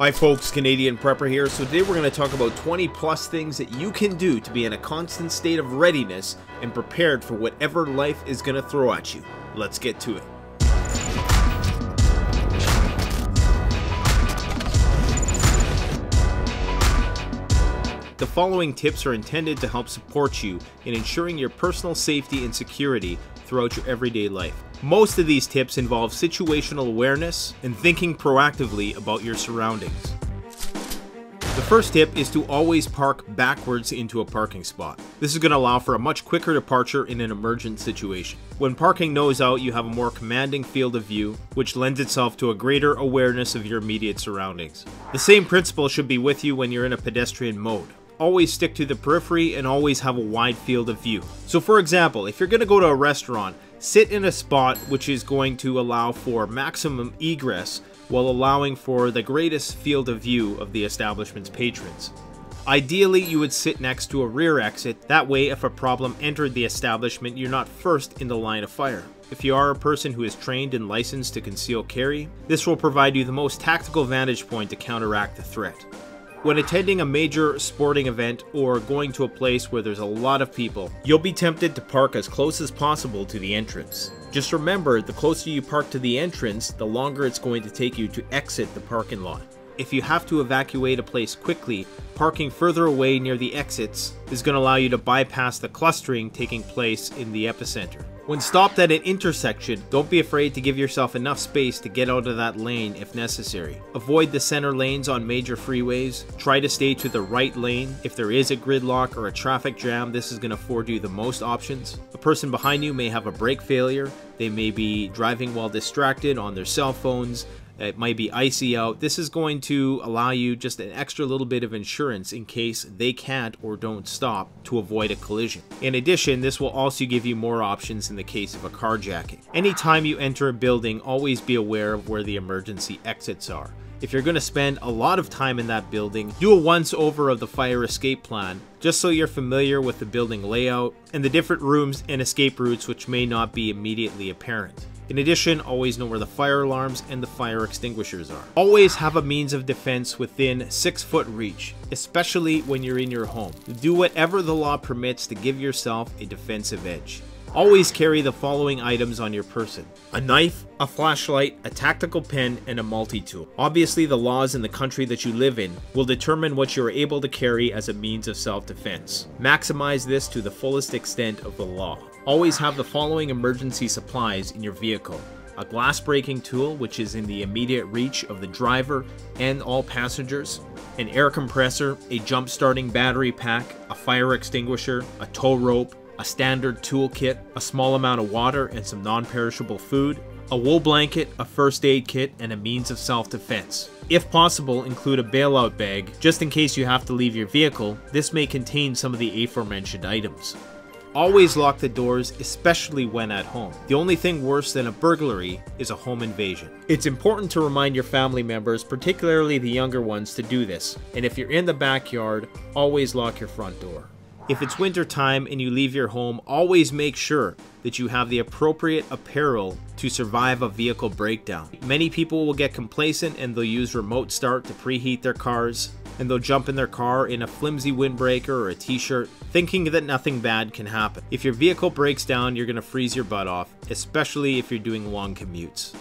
Hi folks, Canadian Prepper here. So today we're going to talk about 20 plus things that you can do to be in a constant state of readiness and prepared for whatever life is going to throw at you. Let's get to it. The following tips are intended to help support you in ensuring your personal safety and security throughout your everyday life. Most of these tips involve situational awareness and thinking proactively about your surroundings. The first tip is to always park backwards into a parking spot. This is going to allow for a much quicker departure in an emergent situation. When parking nose out, you have a more commanding field of view, which lends itself to a greater awareness of your immediate surroundings. The same principle should be with you when you're in a pedestrian mode always stick to the periphery and always have a wide field of view. So for example, if you're going to go to a restaurant, sit in a spot which is going to allow for maximum egress while allowing for the greatest field of view of the establishment's patrons. Ideally, you would sit next to a rear exit, that way if a problem entered the establishment, you're not first in the line of fire. If you are a person who is trained and licensed to conceal carry, this will provide you the most tactical vantage point to counteract the threat. When attending a major sporting event or going to a place where there's a lot of people, you'll be tempted to park as close as possible to the entrance. Just remember, the closer you park to the entrance, the longer it's going to take you to exit the parking lot. If you have to evacuate a place quickly, parking further away near the exits is going to allow you to bypass the clustering taking place in the epicenter. When stopped at an intersection, don't be afraid to give yourself enough space to get out of that lane if necessary. Avoid the center lanes on major freeways. Try to stay to the right lane. If there is a gridlock or a traffic jam, this is going to afford you the most options. A person behind you may have a brake failure. They may be driving while distracted on their cell phones. It might be icy out. This is going to allow you just an extra little bit of insurance in case they can't or don't stop to avoid a collision. In addition, this will also give you more options in the case of a carjacking. Anytime you enter a building, always be aware of where the emergency exits are. If you're going to spend a lot of time in that building, do a once over of the fire escape plan, just so you're familiar with the building layout and the different rooms and escape routes which may not be immediately apparent. In addition, always know where the fire alarms and the fire extinguishers are. Always have a means of defense within 6 foot reach, especially when you're in your home. Do whatever the law permits to give yourself a defensive edge. Always carry the following items on your person. A knife, a flashlight, a tactical pen, and a multi-tool. Obviously, the laws in the country that you live in will determine what you are able to carry as a means of self-defense. Maximize this to the fullest extent of the law. Always have the following emergency supplies in your vehicle. A glass breaking tool, which is in the immediate reach of the driver and all passengers. An air compressor, a jump starting battery pack, a fire extinguisher, a tow rope, a standard toolkit, a small amount of water and some non-perishable food, a wool blanket, a first aid kit, and a means of self-defense. If possible, include a bailout bag, just in case you have to leave your vehicle. This may contain some of the aforementioned items. Always lock the doors, especially when at home. The only thing worse than a burglary is a home invasion. It's important to remind your family members, particularly the younger ones, to do this. And if you're in the backyard, always lock your front door. If it's winter time and you leave your home, always make sure that you have the appropriate apparel to survive a vehicle breakdown. Many people will get complacent and they'll use remote start to preheat their cars and they'll jump in their car in a flimsy windbreaker or a t-shirt, thinking that nothing bad can happen. If your vehicle breaks down, you're going to freeze your butt off, especially if you're doing long commutes.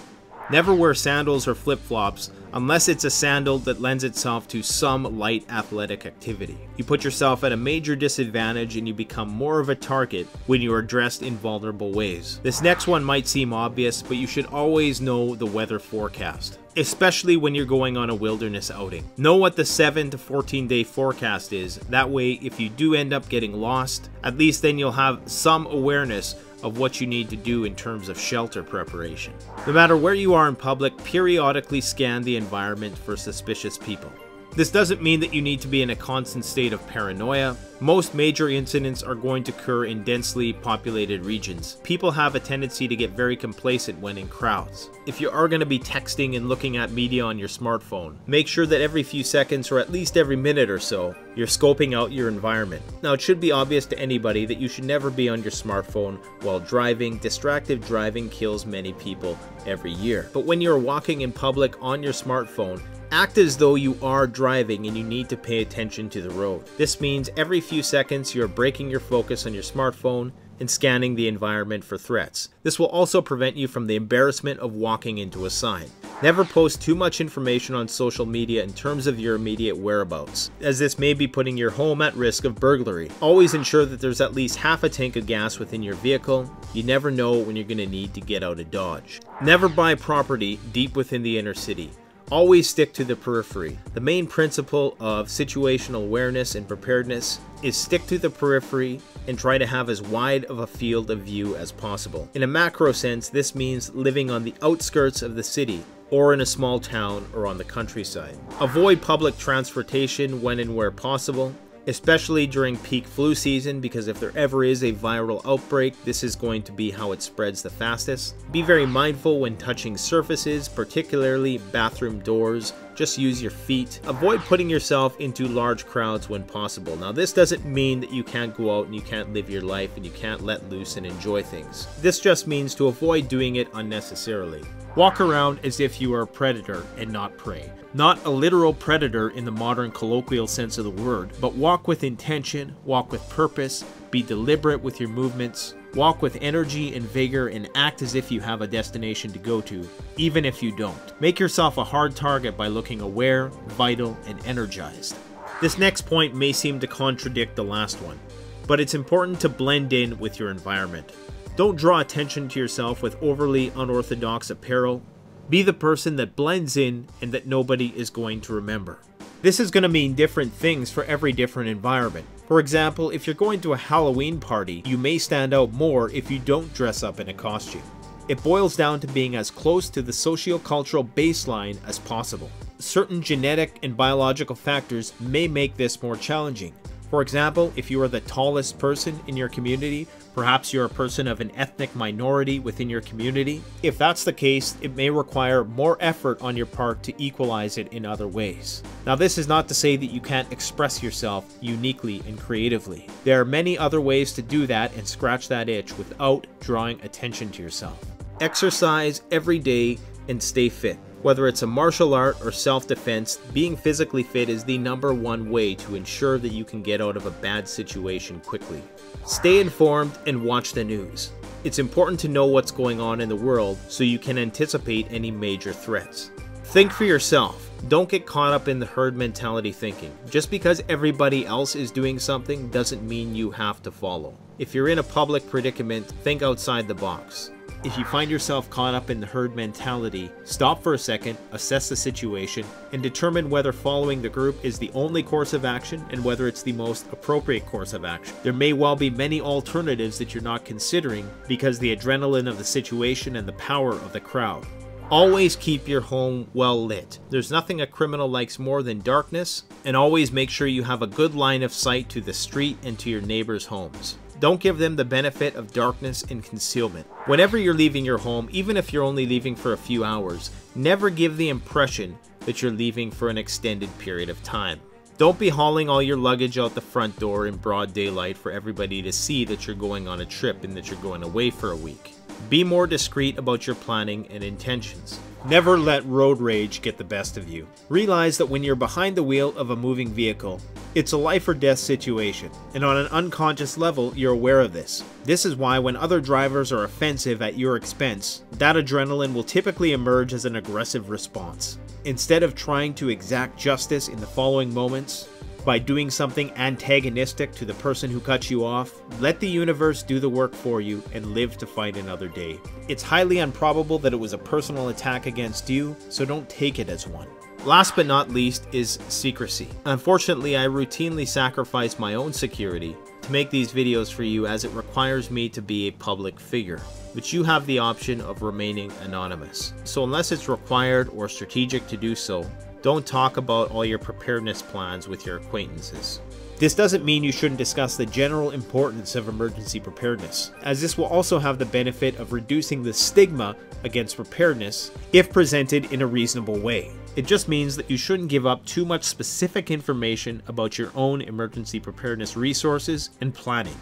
Never wear sandals or flip-flops unless it's a sandal that lends itself to some light athletic activity. You put yourself at a major disadvantage and you become more of a target when you are dressed in vulnerable ways. This next one might seem obvious, but you should always know the weather forecast especially when you're going on a wilderness outing. Know what the 7 to 14 day forecast is. That way, if you do end up getting lost, at least then you'll have some awareness of what you need to do in terms of shelter preparation. No matter where you are in public, periodically scan the environment for suspicious people. This doesn't mean that you need to be in a constant state of paranoia. Most major incidents are going to occur in densely populated regions. People have a tendency to get very complacent when in crowds. If you are going to be texting and looking at media on your smartphone, make sure that every few seconds or at least every minute or so, you're scoping out your environment. Now, it should be obvious to anybody that you should never be on your smartphone while driving. Distracted driving kills many people every year. But when you're walking in public on your smartphone, Act as though you are driving and you need to pay attention to the road. This means every few seconds you're breaking your focus on your smartphone and scanning the environment for threats. This will also prevent you from the embarrassment of walking into a sign. Never post too much information on social media in terms of your immediate whereabouts, as this may be putting your home at risk of burglary. Always ensure that there's at least half a tank of gas within your vehicle. You never know when you're going to need to get out of Dodge. Never buy property deep within the inner city. Always stick to the periphery. The main principle of situational awareness and preparedness is stick to the periphery and try to have as wide of a field of view as possible. In a macro sense, this means living on the outskirts of the city or in a small town or on the countryside. Avoid public transportation when and where possible especially during peak flu season because if there ever is a viral outbreak, this is going to be how it spreads the fastest. Be very mindful when touching surfaces, particularly bathroom doors. Just use your feet. Avoid putting yourself into large crowds when possible. Now, this doesn't mean that you can't go out and you can't live your life and you can't let loose and enjoy things. This just means to avoid doing it unnecessarily. Walk around as if you are a predator and not prey. Not a literal predator in the modern colloquial sense of the word, but walk with intention, walk with purpose, be deliberate with your movements, walk with energy and vigor, and act as if you have a destination to go to, even if you don't. Make yourself a hard target by looking aware, vital, and energized. This next point may seem to contradict the last one, but it's important to blend in with your environment. Don't draw attention to yourself with overly unorthodox apparel. Be the person that blends in and that nobody is going to remember. This is going to mean different things for every different environment. For example, if you're going to a Halloween party, you may stand out more if you don't dress up in a costume. It boils down to being as close to the socio-cultural baseline as possible. Certain genetic and biological factors may make this more challenging. For example, if you are the tallest person in your community, perhaps you're a person of an ethnic minority within your community. If that's the case, it may require more effort on your part to equalize it in other ways. Now, this is not to say that you can't express yourself uniquely and creatively. There are many other ways to do that and scratch that itch without drawing attention to yourself. Exercise every day and stay fit. Whether it's a martial art or self-defense, being physically fit is the number one way to ensure that you can get out of a bad situation quickly. Stay informed and watch the news. It's important to know what's going on in the world so you can anticipate any major threats. Think for yourself. Don't get caught up in the herd mentality thinking. Just because everybody else is doing something doesn't mean you have to follow. If you're in a public predicament, think outside the box. If you find yourself caught up in the herd mentality, stop for a second, assess the situation, and determine whether following the group is the only course of action and whether it's the most appropriate course of action. There may well be many alternatives that you're not considering because the adrenaline of the situation and the power of the crowd. Always keep your home well lit. There's nothing a criminal likes more than darkness, and always make sure you have a good line of sight to the street and to your neighbors' homes. Don't give them the benefit of darkness and concealment. Whenever you're leaving your home, even if you're only leaving for a few hours, never give the impression that you're leaving for an extended period of time. Don't be hauling all your luggage out the front door in broad daylight for everybody to see that you're going on a trip and that you're going away for a week. Be more discreet about your planning and intentions. Never let road rage get the best of you. Realize that when you're behind the wheel of a moving vehicle, it's a life or death situation, and on an unconscious level, you're aware of this. This is why when other drivers are offensive at your expense, that adrenaline will typically emerge as an aggressive response. Instead of trying to exact justice in the following moments, by doing something antagonistic to the person who cut you off, let the universe do the work for you and live to fight another day. It's highly improbable that it was a personal attack against you, so don't take it as one. Last but not least is secrecy. Unfortunately, I routinely sacrifice my own security to make these videos for you as it requires me to be a public figure, but you have the option of remaining anonymous. So unless it's required or strategic to do so, don't talk about all your preparedness plans with your acquaintances. This doesn't mean you shouldn't discuss the general importance of emergency preparedness, as this will also have the benefit of reducing the stigma against preparedness if presented in a reasonable way. It just means that you shouldn't give up too much specific information about your own emergency preparedness resources and planning.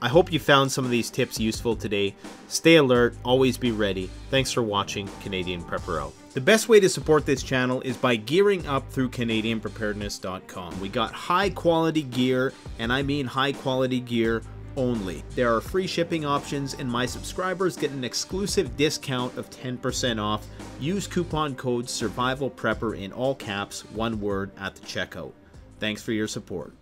I hope you found some of these tips useful today. Stay alert, always be ready. Thanks for watching Canadian Prepper Out. The best way to support this channel is by gearing up through CanadianPreparedness.com. We got high quality gear, and I mean high quality gear only. There are free shipping options, and my subscribers get an exclusive discount of 10% off. Use coupon code SURVIVALPREPPER in all caps, one word, at the checkout. Thanks for your support.